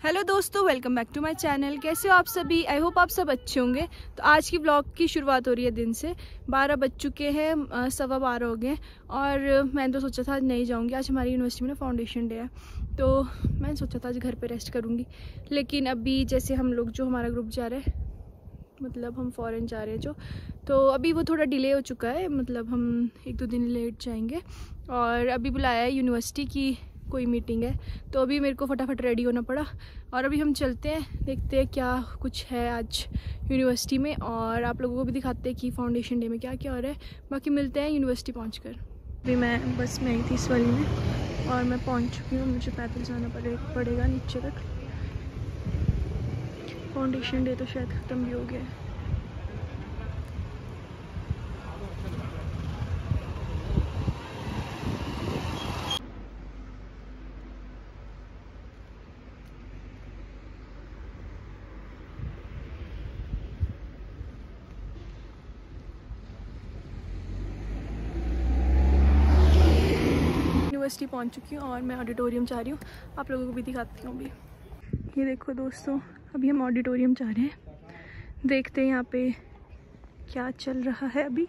Hello दोस्तों welcome back to my channel कैसे हो आप सभी? आई होप आप सब अच्छे होंगे। तो आज की ब्लॉग की शुरुआत हो रही है दिन से। बारह बज चुके हैं सवा बारह हो गए और मैंने तो सोचा था आज नहीं जाऊँगी। आज हमारी यूनिवर्सिटी में ना फाउंडेशन डे है। तो मैंने सोचा था आज घर पे रेस्ट करूँगी। लेकिन अभी जैसे हम लोग जो हमारा ग्रुप जा रहे मतलब हम फ़ॉरेन जा रहे हैं जो तो अभी वो थोड़ा डिले हो चुका है। मतलब हम एक दो दिन लेट जाएँगे। और अभी बुलाया है यूनिवर्सिटी की कोई मीटिंग है। तो अभी मेरे को फटाफट रेडी होना पड़ा और अभी हम चलते हैं, देखते हैं क्या कुछ है आज यूनिवर्सिटी में और आप लोगों को भी दिखाते हैं कि फाउंडेशन डे में क्या क्या हो रहा है। बाकी मिलते हैं यूनिवर्सिटी पहुँच कर अभी मैं बस में आई थी इस वाली में और मैं पहुँच चुकी हूँ। मुझे पैदल जाना पड़े, पड़ेगा नीचे तक। फाउंडेशन डे तो शायद ख़त्म भी हो गया है। यूनिवर्सिटी पहुँच चुकी हूँ और मैं ऑडिटोरियम जा रही हूँ। आप लोगों को भी दिखाती हूँ अभी। ये देखो दोस्तों, अभी हम ऑडिटोरियम जा रहे हैं। देखते हैं यहाँ पे क्या चल रहा है अभी।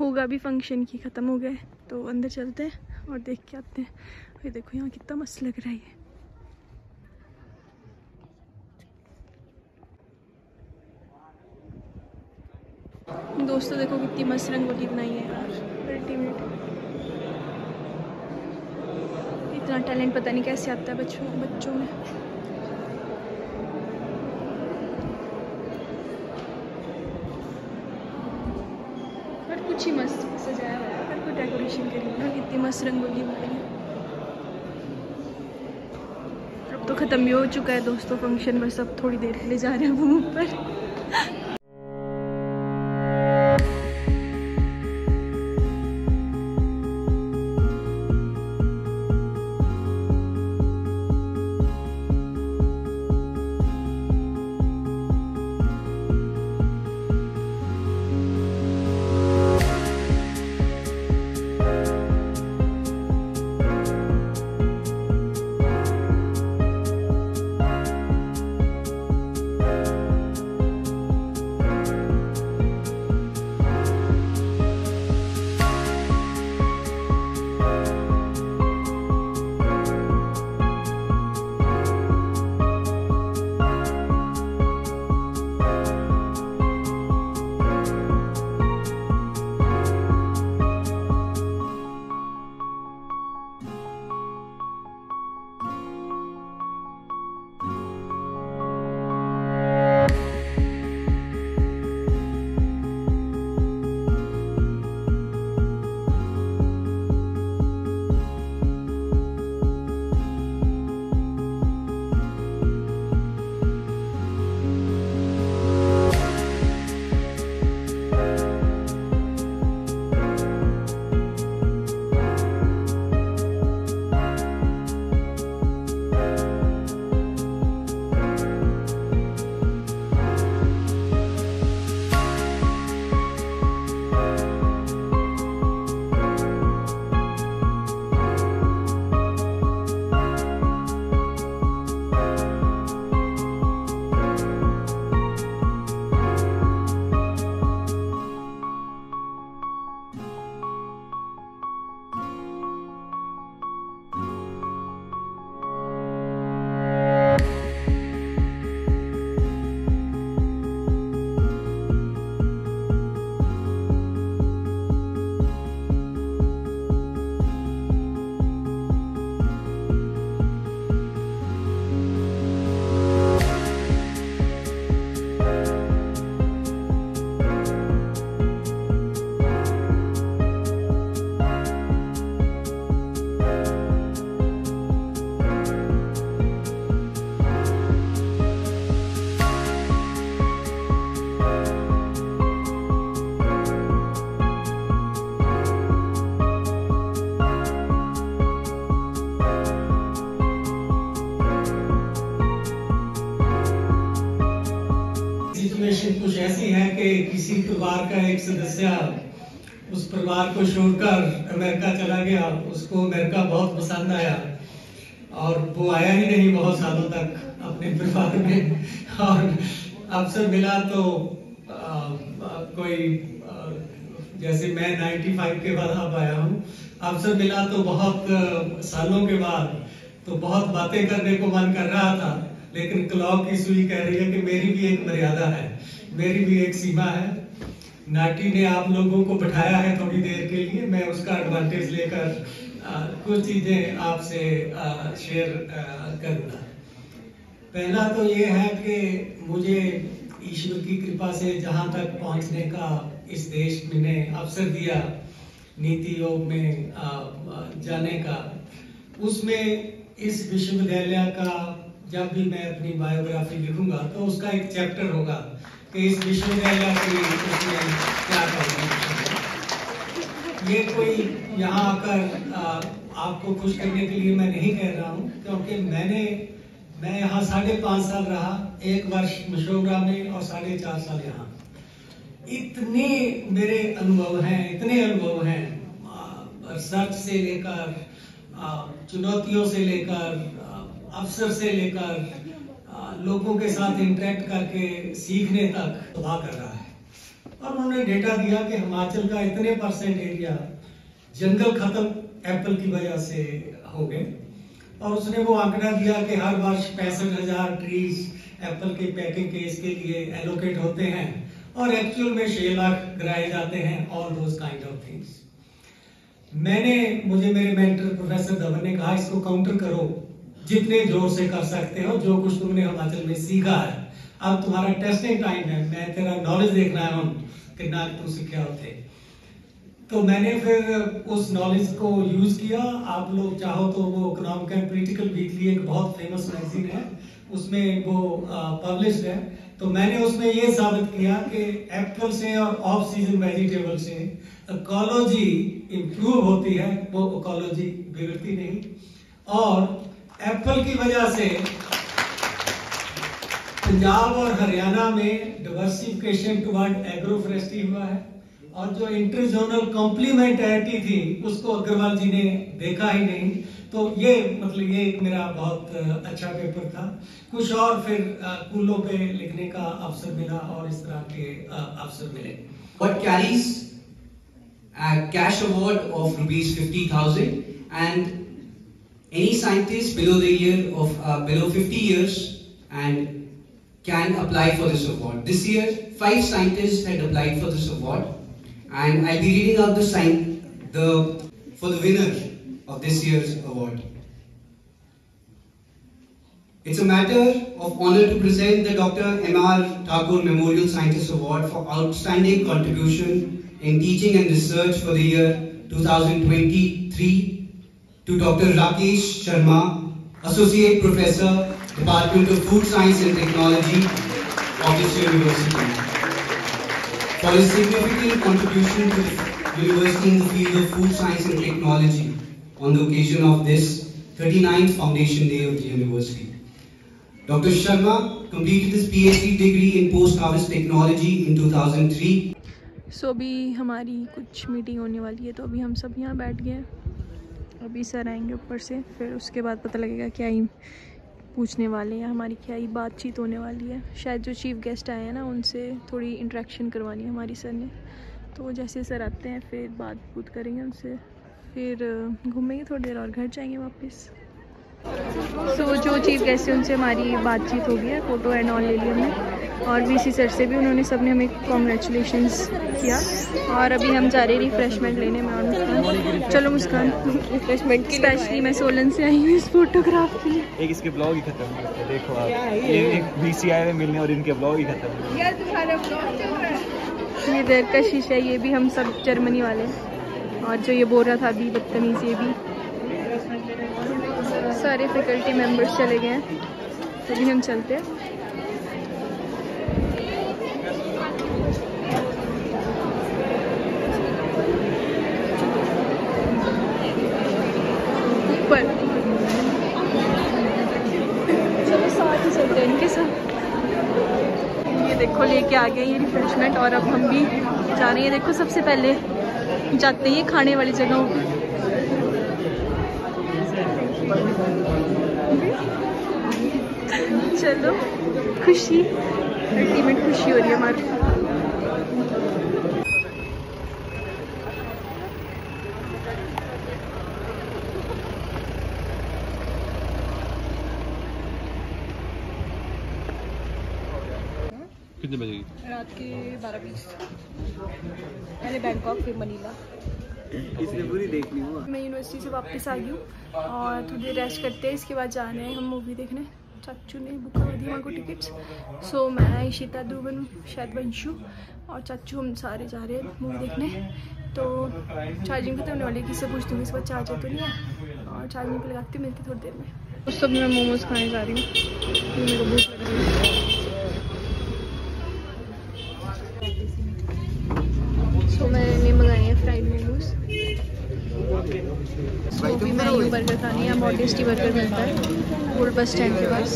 होगा अभी फ़ंक्शन की ख़त्म हो गए तो अंदर चलते हैं और देख के आते हैं। ये देखो यहाँ कितना मस्त लग रहा है दोस्तों देखो कितनी मस्त रंगोली बनाई है यार। अल्टीमेट इतना टैलेंट पता नहीं कैसे आता है बच्चों बच्चों में। पर कुछ ही मस्त सजाया हुआ है। हर कोई डेकोरेशन करी है इतनी मस्त रंगोली बनाई अब तो ख़त्म भी हो चुका है दोस्तों फ़ंक्शन बस अब थोड़ी देर के लिए जा रहे हैं वो ऊपर। परिवार का एक सदस्य उस परिवार को छोड़कर अमेरिका चला गया। उसको अमेरिका बहुत पसंद आया और वो आया ही नहीं बहुत सालों तक अपने परिवार में। और अवसर मिला तो आ, आ, कोई आ, जैसे मैं 95 के बाद अब आया हूँ। अवसर मिला तो बहुत सालों के बाद तो बहुत बातें करने को मन कर रहा था लेकिन क्लॉक की सुई कह रही है कि मेरी भी एक मर्यादा है मेरी भी एक सीमा है। नाटी ने आप लोगों को बैठाया है थोड़ी देर के लिए। मैं उसका एडवांटेज लेकर कुछ चीज़ें आपसे शेयर करूँगा। पहला तो ये है कि मुझे ईश्वर की कृपा से जहाँ तक पहुँचने का इस देश ने अवसर दिया, नीति योग में जाने का। उसमें इस विश्वविद्यालय का जब भी मैं अपनी बायोग्राफी लिखूँगा तो उसका एक चैप्टर होगा। कि इस विश्वविद्यालय की क्या ये कोई यहाँ आकर आपको खुश करने के लिए मैं नहीं कह रहा हूँ, क्योंकि मैंने, मैं यहाँ साढ़े पाँच साल रहा, एक वर्ष मशोरा में और साढ़े चार साल यहाँ। इतने मेरे अनुभव हैं, इतने अनुभव हैं रिसर्च से लेकर चुनौतियों से लेकर अफसर से लेकर लोगों के साथ इंटरेक्ट करके सीखने तक तबाह कर रहा है। और उन्होंने डेटा दिया कि हिमाचल का इतने परसेंट एरिया जंगल खत्म एप्पल की वजह से हो गए। और उसने वो आंकड़ा दिया कि हर वर्ष पैंसठ हज़ार ट्रीज एप्पल के पैकिंग के इसके लिए एलोकेट होते हैं और एक्चुअल में छह लाख गिराए जाते हैं all those kind of things मैंने, मुझे मेरे मेंटर प्रोफेसर धवन ने कहा, इसको काउंटर करो। जितने ज़ोर से कर सकते हो, जो कुछ तुमने हिमाचल में सीखा है। अब तुम्हारा टेस्टिंग टाइम है। मैं तेरा नॉलेज देखना है हम कितना तू सीखे होते। तो मैंने फिर उस नॉलेज को यूज़ किया। आप लोग चाहो तो वो इकोनॉमिक एंड पोलिटिकल वीकली एक बहुत फ़ेमस मैगजीन है। उसमें वो पब्लिश है। तो मैंने उसमें ये साबित किया कि एप्पल से और ऑफ़ सीज़न वेजिटेबल से इकोलॉजी इंप्रूव होती है, वो इकोलॉजी बिगड़ती नहीं। और एप्पल की वजह से पंजाब और हरियाणा में डिवर्सिफिकेशन टुवर्ड एग्रोफोरेस्ट्री हुआ है और जो इंटरजोनल कॉम्प्लीमेंटरिटी थी उसको अग्रवाल जी ने देखा ही नहीं। तो ये मतलब ये एक मेरा बहुत अच्छा पेपर था। कुछ और फिर कूलों पे लिखने का अवसर मिला और इस तरह के अवसर मिले। What carries a cash award of rupees 50,000 and any scientist below the year of uh, below 50 years and can apply for this award. This year, five scientists had applied for this award, and I'll be reading out the sign the for the winner of this year's award. It's a matter of honor to present the Dr. M.R. Thakur Memorial Scientist Award for outstanding contribution in teaching and research for the year 2023 to Dr. Rakesh Sharma, Associate Professor, Department of Food Science and Technology this university. For his significant contribution to the university in the field of food science and technology on the occasion of this 39th Foundation Day of the university. Dr. Sharma completed his PhD degree in post-harvest technology in 2003. So so, अभी हमारी कुछ meeting होने वाली है तो अभी हम सब यहाँ बैठ गए अभी सर आएँगे ऊपर से, फिर उसके बाद पता लगेगा क्या ही पूछने वाले हैं, हमारी क्या ही बातचीत होने वाली है। शायद जो चीफ़ गेस्ट आए हैं ना, उनसे थोड़ी इंट्रैक्शन करवानी है हमारी सर ने। तो जैसे सर आते हैं, फिर बात बूत करेंगे उनसे। फिर घूमेंगे थोड़ी देर और, घर जाएँगे वापस। सो so, जो चीफ़ गेस्ट है उनसे हमारी बातचीत हो गई है फ़ोटो एंड ऑल ले लिया हमने। और वी सी सर से भी उन्होंने सबने हमें कॉन्ग्रेचुलेशन किया। और अभी हम जा रहे हैं रिफ़्रेशमेंट लेने में और मुस्कान। चलो मुस्कान रिफ़्रेशमेंट की स्पेशली मैं सोलन से आई हूँ इस फोटोग्राफ के लिए। एक इसके ब्लॉग ही खत्म देखो आप। ये एक वी सी आई में मिलने और इनके ब्लॉग ही खत्म ये देर का शीशा ये भी हम सब जर्मनी वाले। और जो ये बोल रहा था अभी बदतमीज़ ये भी सारे फैकल्टी मेंबर्स चले गए हैं। तो हम चलते हैं। ऊपर। चलो साथ ही चलते हैं इनके साथ। ये देखो, लेके आ गए ये रिफ्रेशमेंट और अब हम भी जा रहे हैं। देखो, सबसे पहले जाते हैं खाने वाली जगहों पर चलो। खुशी। अल्टीमेट खुशी हो रही है हमारी। कितने बजेगी रात के बारह बीस। पहले बैंकॉक फिर मनीला इसने पूरी देख ली वो मैं यूनिवर्सिटी से वापस आ गई हूँ और थोड़ी देर रेस्ट करते हैं। इसके बाद जाना हैं हम मूवी देखने। चाचू ने बुक कर दी को टिकट्स सो so, मैं इशिता ध्रुवन शायद वंशु और चाचू हम सारे जा रहे हैं मूवी देखने। तो चार्जिंग खत्म होने वाली किससे पूछती हूँ? इस बार चार्जर तो नहीं है। और चार्जिंग पे लगाती मिलती थोड़ी देर में। उस सब मैं मोमोज खाने जा रही हूँ। मेरे को भूख लग रही है। बर्गर बर्गर मिलता है बस स्टैंड के पास।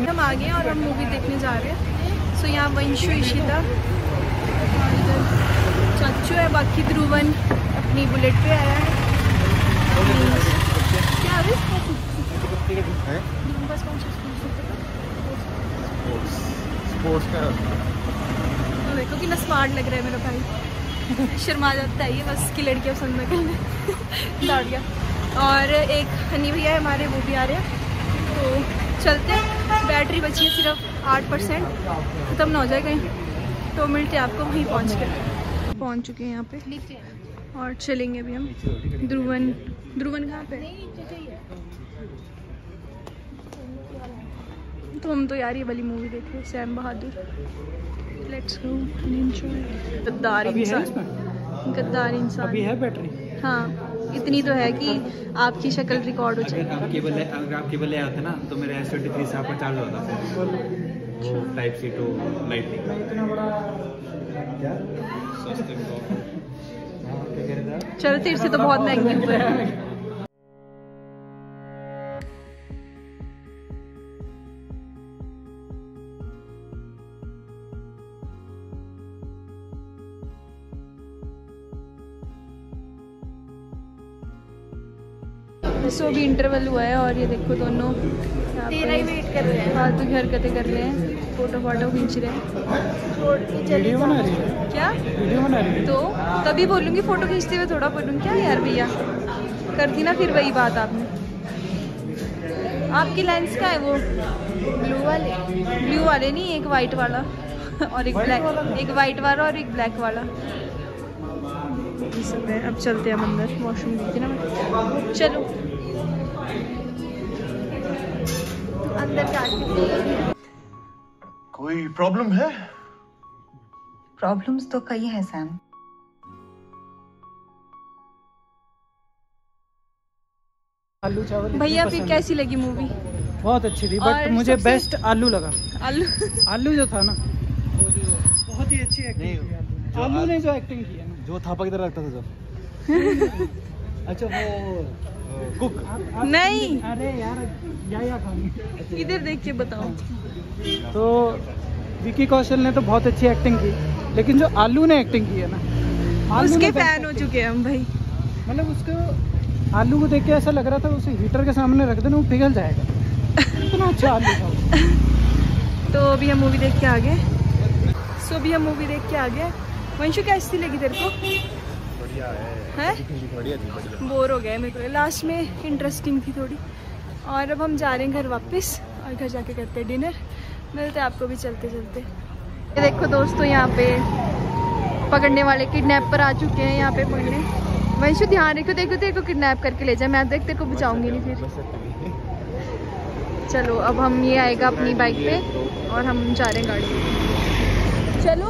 हम आ गए और हम मूवी देखने जा रहे हैं। सो यहाँ वंशु, इशिता, चाचू है, बाकी ध्रुवन, अपनी बुलेट पे आया है। क्या स्पोर्ट्स का देखो कितना स्मार्ट लग रहा है मेरा भाई। शर्मा जाता है ये बस की लड़कियाँ पसंद न करने। दौड़ गया और एक हनी भैया है हमारे वो भी आ रहे हैं। तो चलते हैं। बैटरी बची है सिर्फ़ आठ परसेंट। ख़त्म ना हो जाए कहीं। तो मिलते हैं आपको वहीं पहुँच कर पहुँच चुके हैं यहाँ पे। और चलेंगे अभी हम। ध्रुवन। ध्रुवन कहाँ पे तो हम तो यार ये वाली मूवी देख रहे Sam Bahadur. Let's go enjoy गद्दार इंसान। गद्दार इंसान। अभी है बैटरी हाँ इतनी तो है कि आपकी शक्ल रिकॉर्ड हो जाए आप केबल ले अगर आप केबल ले आते ना तो मेरा एस ट्वेंटी थ्री से आपका चार्ज होता है टाइप सी टू लाइटनिंग इतना बड़ा सस्ते में। चलो तेरे से तो बहुत महँगी ऊपर है। सो अभी इंटरवल हुआ है और ये देखो दोनों फालतू की हरकतें कर रहे हैं। फ़ोटो फ़ोटो खींच रहे हैं। वीडियो बना रही है? क्या? वीडियो बना रही तो तभी बोलूँगी फ़ोटो खींचते हुए थोड़ा बोलूँगी क्या यार भैया? कर दी ना फिर वही बात आपने। आपकी लेंस का है वो? ब्लू वाले। ब्लू वाले नहीं एक वाइट वाला और एक ब्लैक एक वाइट वाला और एक ब्लैक वाला। सब है। अब चलते हैं हम अंदर। वॉशरूम थी ना। चलो। अंदर कोई प्रॉब्लम है? प्रॉब्लम्स तो कई हैं सैम आलू चावल भैया फिर कैसी लगी मूवी बहुत अच्छी थी बट मुझे बेस्ट आलू लगा। आलू? आलू जो था ना। बहुत ही अच्छी एक्टिंग आलू। ने। जो एक्टिंग की है ना। जो थापा किधर रखता था जब। अच्छा वो कुक। नहीं। अरे यार इधर देख के बताओ। तो विकी कौशल ने तो बहुत अच्छी एक्टिंग की लेकिन जो आलू ने एक्टिंग की है ना आलू उसके फ़ैन हो चुके हैं हम भाई। मतलब उसको आलू को देख के ऐसा लग रहा था उसे हीटर के सामने रख देना वो पिघल जाएगा। इतना अच्छा आलू था तो अभी हम मूवी देख के आ गए सो अभी हम मूवी देख के आ गए वंशु कैसी लगी तेरे को? बढ़िया है। है? बोर हो गए मेरे को। लास्ट में इंटरेस्टिंग थी थोड़ी। और अब हम जा रहे हैं घर वापस और घर जाके करते हैं डिनर मिलते हैं आपको भी चलते चलते। ये देखो दोस्तों, यहाँ पे पकड़ने वाले किडनैपर आ चुके हैं, यहाँ पे पकड़ने। वंशु ध्यान रखो, देखो तेरे को किडनैप करके ले जाए मैं देख तेरे को बचाऊँगी नहीं फिर। चलो, अब हम ये आएगा अपनी बाइक पे और हम जा रहे हैं गाड़ी। चलो,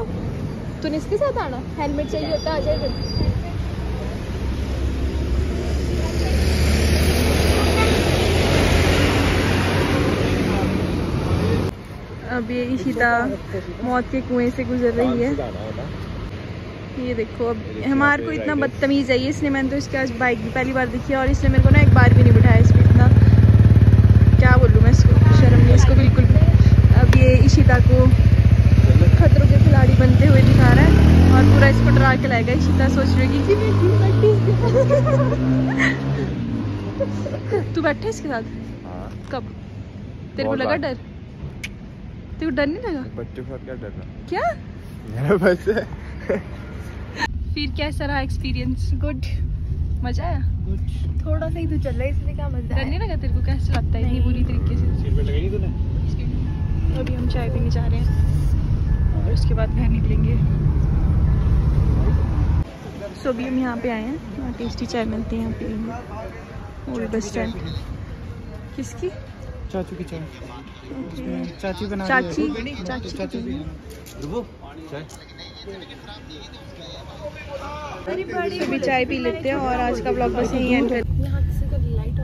तूने इसके साथ आना? हेलमेट चाहिए होता, आ जाए अब ये इशिता मौत के कुएँ से गुजर रही है। ये देखो अब हमारे को इतना बदतमीज़ है ये इसने मैंने तो इसके आज बाइक भी पहली बार देखी है और इसने मेरे को ना एक बार भी नहीं बिठाया इस पर इतना। क्या बोलूँ मैं इसको? शर्म नहीं इसको बिल्कुल अब ये इशिता को खतरों के खिलाड़ी बनते हुए दिखा रहा है और पूरा इसको डरा के लाएगा। इशिता सोच रही होगी कि मैं क्यों बैठी तू बैठे इसके साथ? हाँ। कब? तेरे को लगा। डर? तेरे को डर नहीं लगा? बच्चों के साथ क्या डरना क्या? मेरा बच्चे फिर कैसा रहा एक्सपीरियंस गुड मज़ा आया? थोड़ा सा ही तो चल रहा है इसलिए क्या मज़ा डर नहीं लगा तेरे को? कैसे लगता है? इतनी बुरी तरीके से? सिर पे लगाई तूने? अभी हम चाय पीने जा रहे हैं और उसके बाद घर निकलेंगे। सो अभी हम यहाँ पे आए हैं यहाँ टेस्टी चाय मिलती है यहाँ पे। और बस स्टैंड किसकी? चाचू की चाय। चाची बना चाची चाची चाची। चाय। पी लेते हैं और आज का ब्लॉग बस यही एंड करते यहाँ से तो लाइट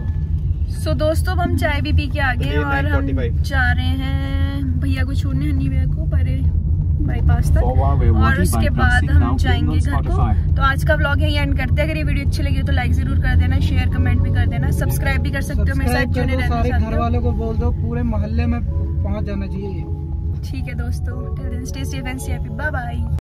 सो दोस्तों अब हम चाय भी पी के आ गए और हम जा रहे हैं। भैया को छोड़ने हनी भैया को बाईपास तक। और उसके बाद हम जाएँगे घर को। तो आज का ब्लॉग यही एंड करते हैं। अगर ये वीडियो अच्छी लगी हो तो लाइक ज़रूर कर देना शेयर कमेंट भी कर देना। सब्सक्राइब भी कर सकते हो मेरे साथ जुड़े रहने घर वालों को बोल दो पूरे मोहल्ले में पहुँच जाना चाहिए ठीक है दोस्तों till then stay safe and happy bye bye